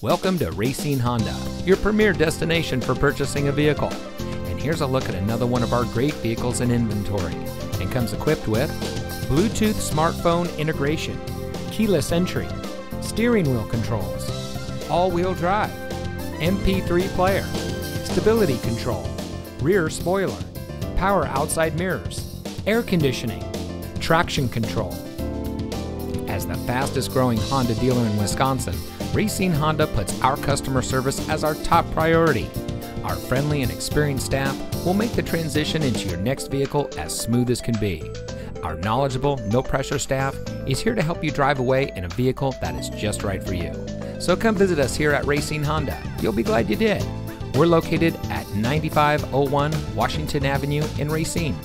Welcome to Racine Honda, your premier destination for purchasing a vehicle. And here's a look at another one of our great vehicles in inventory and comes equipped with Bluetooth smartphone integration, keyless entry, steering wheel controls, all-wheel drive, MP3 player, stability control, rear spoiler, power outside mirrors, air conditioning, traction control. As the fastest growing Honda dealer in Wisconsin, Racine Honda puts our customer service as our top priority. Our friendly and experienced staff will make the transition into your next vehicle as smooth as can be. Our knowledgeable, no pressure staff is here to help you drive away in a vehicle that is just right for you. So come visit us here at Racine Honda. You'll be glad you did. We're located at 9501 Washington Avenue in Racine.